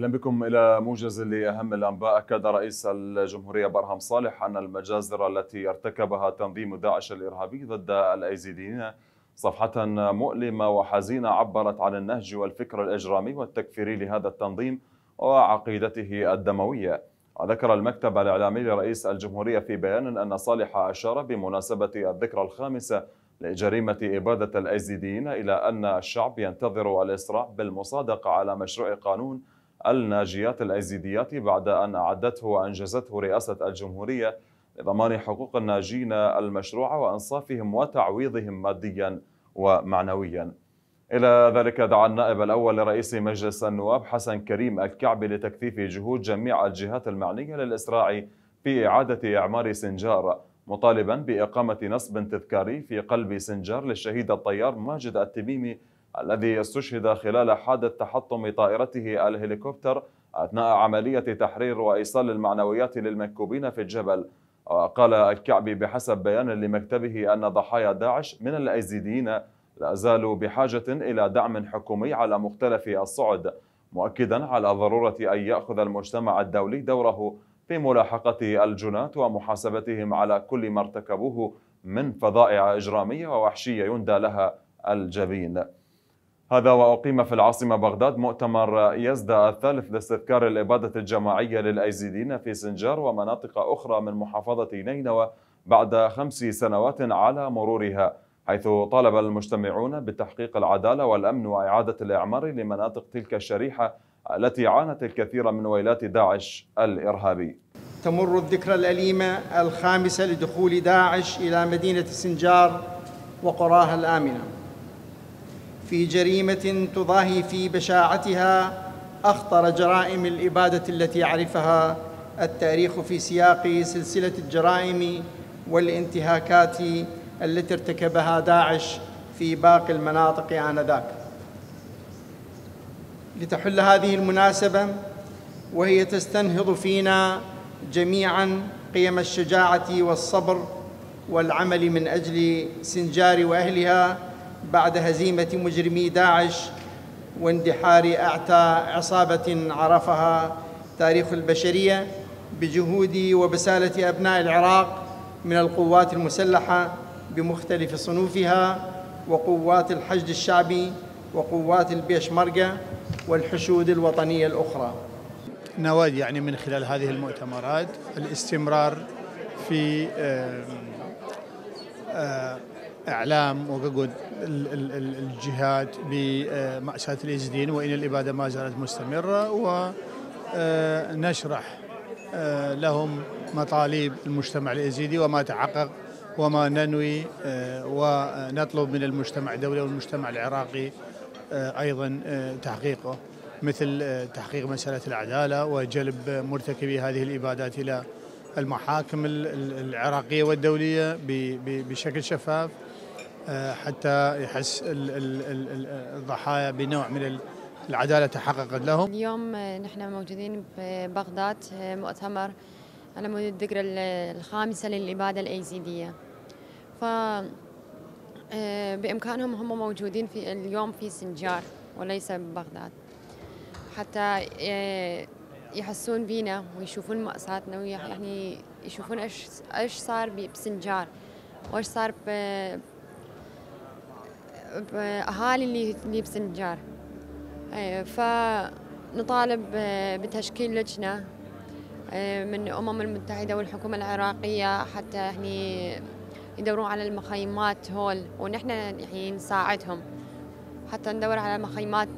أهلا بكم إلى موجز لأهم الأنباء. أكد رئيس الجمهورية برهم صالح أن المجازر التي ارتكبها تنظيم داعش الإرهابي ضد الأيزيديين صفحة مؤلمة وحزينة عبرت عن النهج والفكر الإجرامي والتكفيري لهذا التنظيم وعقيدته الدموية. وذكر المكتب الإعلامي لرئيس الجمهورية في بيان أن صالح أشار بمناسبة الذكرى الخامسه لجريمة إبادة الأيزيديين إلى أن الشعب ينتظر الإسراع بالمصادقة على مشروع قانون الناجيات الأيزيديات بعد أن أعدته وأنجزته رئاسة الجمهورية لضمان حقوق الناجين المشروعة وإنصافهم وتعويضهم ماديا ومعنويا. إلى ذلك دعا النائب الأول لرئيس مجلس النواب حسن كريم الكعبي لتكثيف جهود جميع الجهات المعنية للإسراع في إعادة إعمار سنجار مطالبا بإقامة نصب تذكاري في قلب سنجار للشهيد الطيار ماجد التميمي الذي استشهد خلال حادث تحطم طائرته الهليكوبتر أثناء عملية تحرير وإيصال المعنويات للمكوبين في الجبل. وقال الكعبي بحسب بيان لمكتبه أن ضحايا داعش من الأيزيديين لا زالوا بحاجة إلى دعم حكومي على مختلف الصعد مؤكدا على ضرورة أن يأخذ المجتمع الدولي دوره في ملاحقة الجنات ومحاسبتهم على كل ما ارتكبوه من فظائع إجرامية ووحشية يندى لها الجبين. هذا وأقيم في العاصمة بغداد مؤتمر يزدى الثالث لاستذكار الإبادة الجماعية للأيزيدين في سنجار ومناطق أخرى من محافظة نينوى بعد خمس سنوات على مرورها حيث طالب المجتمعون بتحقيق العدالة والأمن وإعادة الإعمار لمناطق تلك الشريحة التي عانت الكثير من ويلات داعش الإرهابي. تمر الذكرى الأليمة الخامسة لدخول داعش إلى مدينة سنجار وقراها الآمنة. في جريمة تضاهي في بشاعتها أخطر جرائم الإبادة التي يعرفها التاريخ في سياق سلسلة الجرائم والانتهاكات التي ارتكبها داعش في باقي المناطق آنذاك. لتحل هذه المناسبة وهي تستنهض فينا جميعا قيم الشجاعة والصبر والعمل من أجل سنجار وأهلها بعد هزيمة مجرمي داعش واندحار أعتى عصابة عرفها تاريخ البشرية بجهود وبسالة أبناء العراق من القوات المسلحة بمختلف صنوفها وقوات الحشد الشعبي وقوات البيشمركة والحشود الوطنية الأخرى. نود يعني من خلال هذه المؤتمرات الاستمرار في إعلام وقعد الجهات بمأساة الإزدين وإن الإبادة ما زالت مستمرة ونشرح لهم مطالب المجتمع الإزيدي وما تحقق وما ننوي ونطلب من المجتمع الدولي والمجتمع العراقي أيضا تحقيقه مثل تحقيق مسألة العدالة وجلب مرتكبي هذه الإبادات إلى المحاكم العراقية والدولية بشكل شفاف. حتى يحس الضحايا بنوع من العدالة تحققت لهم. اليوم نحن موجودين في بغداد مؤتمر على مود الذكرى الخامسة للإبادة الايزيديه. ف بإمكانهم هم موجودين في اليوم في سنجار وليس ببغداد حتى يحسون بينا ويشوفون مأساتنا ويعني يشوفون إيش إيش صار بسنجار وإيش صار ب باهالي اللي اللي بسنجار فنطالب بتشكيل لجنة من الامم المتحدة والحكومة العراقية حتى يعني يدورون على المخيمات هول ونحن يعني نساعدهم. حتى ندور على مخيمات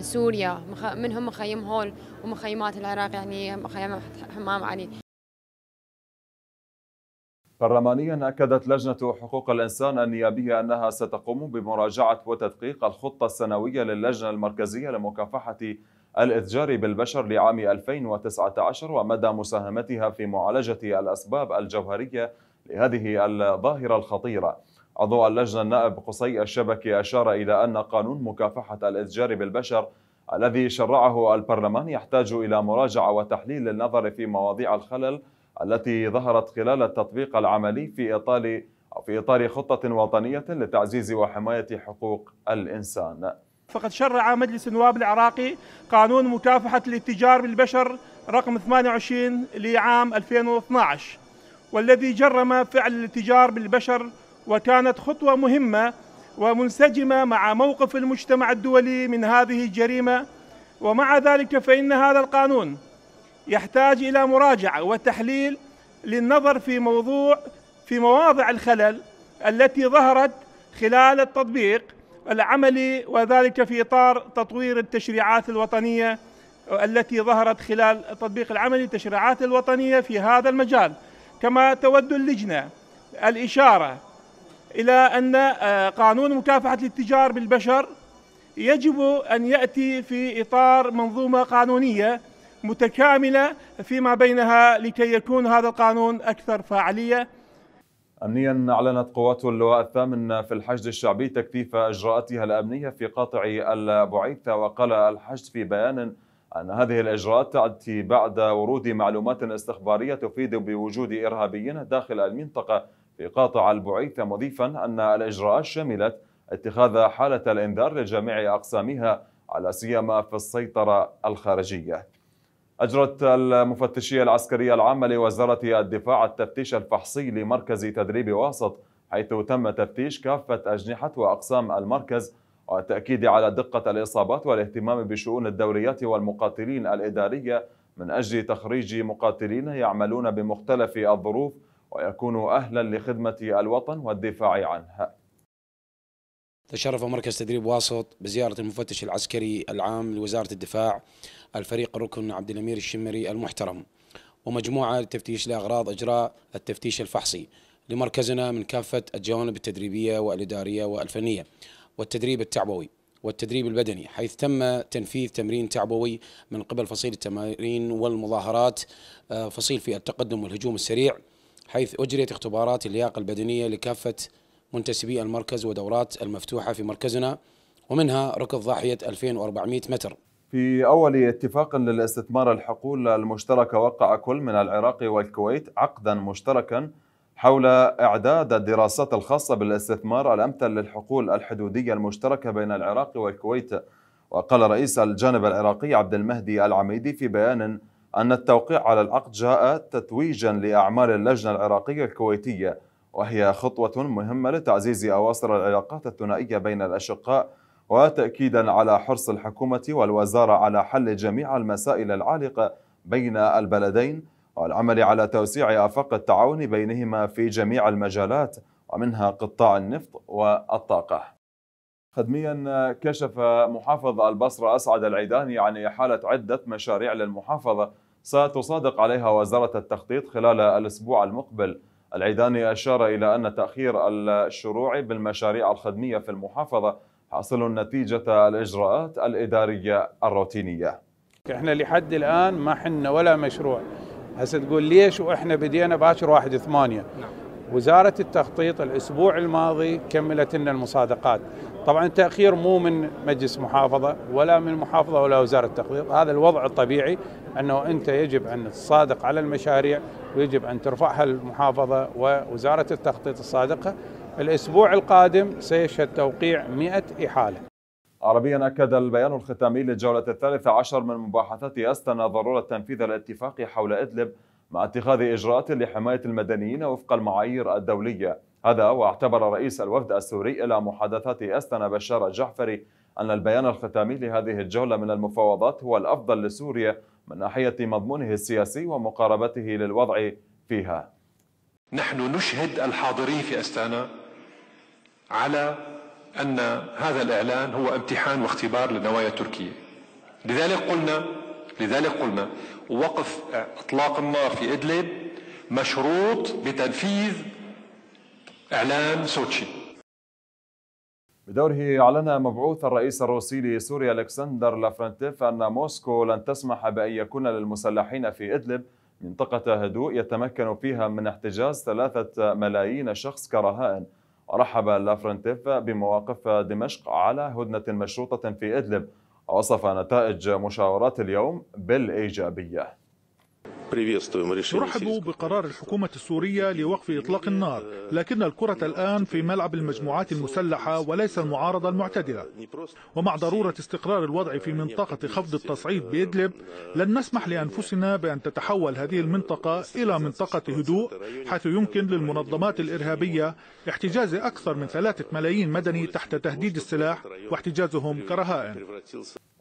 سوريا منهم مخيم هول ومخيمات العراق يعني مخيم حمام علي. برلمانيا أكدت لجنة حقوق الإنسان النيابية أنها ستقوم بمراجعة وتدقيق الخطة السنوية للجنة المركزية لمكافحة الإتجار بالبشر لعام 2019 ومدى مساهمتها في معالجة الأسباب الجوهرية لهذه الظاهرة الخطيرة. عضو اللجنة النائب قصي الشبكي أشار إلى أن قانون مكافحة الإتجار بالبشر الذي شرعه البرلمان يحتاج إلى مراجعة وتحليل للنظر في مواضيع الخلل التي ظهرت خلال التطبيق العملي في إطار في إطار خطة وطنية لتعزيز وحماية حقوق الإنسان. فقد شرع مجلس النواب العراقي قانون مكافحة الاتجار بالبشر رقم 28 لعام 2012 والذي جرم فعل الاتجار بالبشر وكانت خطوة مهمة ومنسجمة مع موقف المجتمع الدولي من هذه الجريمة ومع ذلك فإن هذا القانون يحتاج إلى مراجعة وتحليل للنظر في موضوع في مواضع الخلل التي ظهرت خلال التطبيق العملي وذلك في إطار تطوير التشريعات الوطنية التي ظهرت خلال التطبيق العملي التشريعات الوطنية في هذا المجال. كما تود اللجنة الإشارة إلى أن آه، قانون مكافحة الاتجار بالبشر يجب أن يأتي في إطار منظومة قانونية متكاملة فيما بينها لكي يكون هذا القانون أكثر فاعلية. أمنيا أعلنت قوات اللواء الثامن في الحشد الشعبي تكثيف إجراءاتها الأمنية في قاطع البعيثة وقال الحشد في بيان أن هذه الإجراءات تأتي بعد ورود معلومات استخبارية تفيد بوجود إرهابيين داخل المنطقة في قاطع البعيثة مضيفا أن الإجراءات شملت اتخاذ حالة الإنذار لجميع أقسامها على سيما في السيطرة الخارجية. أجرت المفتشية العسكرية العامة لوزارة الدفاع التفتيش الفحصي لمركز تدريب واسط حيث تم تفتيش كافة أجنحة وأقسام المركز والتأكيد على دقة الإصابات والاهتمام بشؤون الدوريات والمقاتلين الإدارية من أجل تخريج مقاتلين يعملون بمختلف الظروف ويكونوا أهلا لخدمة الوطن والدفاع عنه تشرف مركز تدريب واسط بزيارة المفتش العسكري العام لوزارة الدفاع الفريق الركن عبد الأمير الشمري المحترم ومجموعة للتفتيش لأغراض إجراء التفتيش الفحصي لمركزنا من كافة الجوانب التدريبية والإدارية والفنية والتدريب التعبوي والتدريب البدني حيث تم تنفيذ تمرين تعبوي من قبل فصيل التمارين والمظاهرات آه، فصيل في التقدم والهجوم السريع حيث أجريت اختبارات اللياقة البدنية لكافة منتسبي المركز ودورات المفتوحة في مركزنا ومنها ركض ضاحية 2400 متر. في أول اتفاق للاستثمار الحقول المشتركة وقع كل من العراق والكويت عقدا مشتركا حول إعداد الدراسات الخاصة بالاستثمار الأمثل للحقول الحدودية المشتركة بين العراق والكويت. وقال رئيس الجانب العراقي عبد المهدي العميدي في بيان أن التوقيع على العقد جاء تتويجا لأعمال اللجنة العراقية الكويتية وهي خطوة مهمة لتعزيز أواصر العلاقات الثنائية بين الأشقاء وتأكيدا على حرص الحكومة والوزارة على حل جميع المسائل العالقة بين البلدين والعمل على توسيع آفاق التعاون بينهما في جميع المجالات ومنها قطاع النفط والطاقة. خدميا كشف محافظ البصرة أسعد العيداني عن إحالة عدة مشاريع للمحافظة ستصادق عليها وزارة التخطيط خلال الأسبوع المقبل. العيداني أشار إلى أن تأخير الشروع بالمشاريع الخدمية في المحافظة حاصل نتيجة الإجراءات الإدارية الروتينية. إحنا لحد الآن ما حنا ولا مشروع. هسه تقول ليش وإحنا بدينا باكر واحد ثمانية؟ نعم. وزارة التخطيط الأسبوع الماضي كملت لنا المصادقات. طبعا التأخير مو من مجلس محافظة ولا من محافظة ولا وزارة التخطيط. هذا الوضع الطبيعي أنه أنت يجب أن تصادق على المشاريع ويجب أن ترفعها المحافظة ووزارة التخطيط الصادقة. الأسبوع القادم سيشهد توقيع 100 إحالة. عربيا أكد البيان الختامي للجولة الثالثة عشر من مباحثات أستنا ضرورة تنفيذ الاتفاق حول إدلب مع اتخاذ إجراءات لحماية المدنيين وفق المعايير الدولية. هذا واعتبر رئيس الوفد السوري إلى محادثات أستنا بشار الجعفري أن البيان الختامي لهذه الجولة من المفاوضات هو الأفضل لسوريا من ناحية مضمونه السياسي ومقاربته للوضع فيها. نحن نشهد الحاضرين في أستانا على أن هذا الإعلان هو امتحان واختبار للنوايا التركية لذلك قلنا لذلك قلنا وقف إطلاق النار في إدلب مشروط بتنفيذ إعلان سوتشي. بدوره أعلن مبعوث الرئيس الروسي لسوريا ألكسندر لافرنتيف أن موسكو لن تسمح بأن يكون للمسلحين في إدلب. منطقة هدوء يتمكن فيها من احتجاز ثلاثة ملايين شخص كرهائن ورحب لافرنتيف بمواقف دمشق على هدنة مشروطة في إدلب. ووصف نتائج مشاورات اليوم بالإيجابية. نرحب بقرار الحكومة السورية لوقف إطلاق النار لكن الكرة الآن في ملعب المجموعات المسلحة وليس المعارضة المعتدلة. ومع ضرورة استقرار الوضع في منطقة خفض التصعيد بإدلب لن نسمح لأنفسنا بأن تتحول هذه المنطقة إلى منطقة هدوء حيث يمكن للمنظمات الإرهابية احتجاز أكثر من ثلاثة ملايين مدني تحت تهديد السلاح واحتجازهم كرهائن.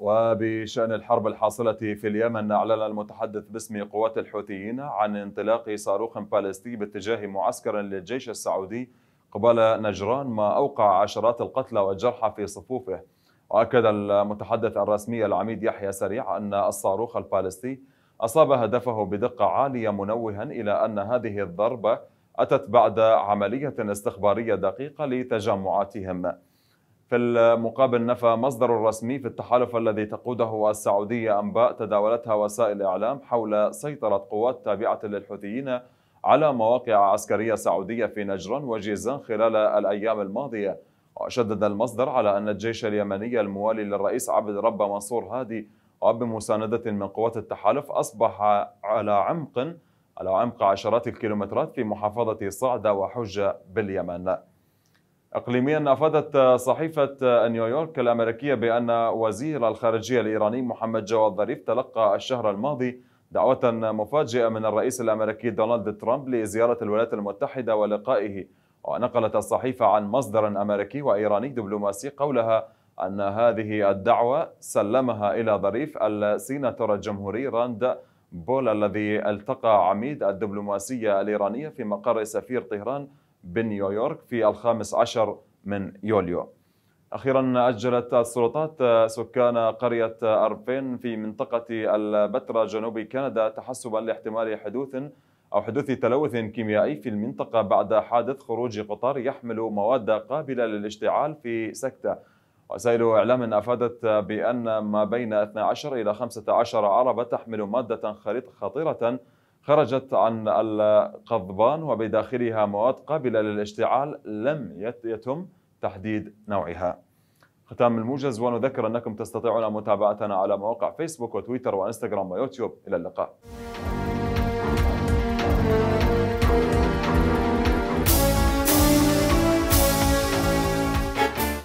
وبشأن الحرب الحاصلة في اليمن أعلن المتحدث باسم قوات الحوثيين عن انطلاق صاروخ باليستي باتجاه معسكر للجيش السعودي قبال نجران ما أوقع عشرات القتلى والجرحى في صفوفه. وأكد المتحدث الرسمي العميد يحيى سريع أن الصاروخ البالستي أصاب هدفه بدقة عالية منوها إلى أن هذه الضربة أتت بعد عملية استخبارية دقيقة لتجمعاتهم. في المقابل نفى مصدر رسمي في التحالف الذي تقوده السعودية أنباء تداولتها وسائل الإعلام حول سيطرة قوات تابعة للحوثيين على مواقع عسكرية سعودية في نجران وجيزان خلال الأيام الماضية. وشدد المصدر على أن الجيش اليمني الموالي للرئيس عبد رب منصور هادي وبمساندة من قوات التحالف أصبح على عمق على عمق عشرات الكيلومترات في محافظة صعدة وحجة باليمن. اقليميا أفادت صحيفة نيويورك الأمريكية بأن وزير الخارجية الإيراني محمد جواد ظريف تلقى الشهر الماضي دعوة مفاجئة من الرئيس الأمريكي دونالد ترامب لزيارة الولايات المتحدة ولقائه. ونقلت الصحيفة عن مصدر أمريكي وإيراني دبلوماسي قولها أن هذه الدعوة سلمها إلى ظريف السيناتور الجمهوري راند بول الذي التقى عميد الدبلوماسية الإيرانية في مقر سفير طهران بنيويورك في الخامس عشر من يوليو. أخيرا أجلت السلطات سكان قرية أرفين في منطقة ألبرتا جنوب كندا تحسبا لاحتمال حدوث أو حدوث تلوث كيميائي في المنطقة بعد حادث خروج قطار يحمل مواد قابلة للاشتعال في سكتة. وسائل إعلام أفادت بأن ما بين 12 إلى 15 عربة تحمل مادة خطيرة خرجت عن القضبان وبداخلها مواد قابلة للاشتعال لم يتم تحديد نوعها. ختام الموجز ونذكر أنكم تستطيعون متابعتنا على مواقع فيسبوك وتويتر وإنستغرام ويوتيوب. إلى اللقاء.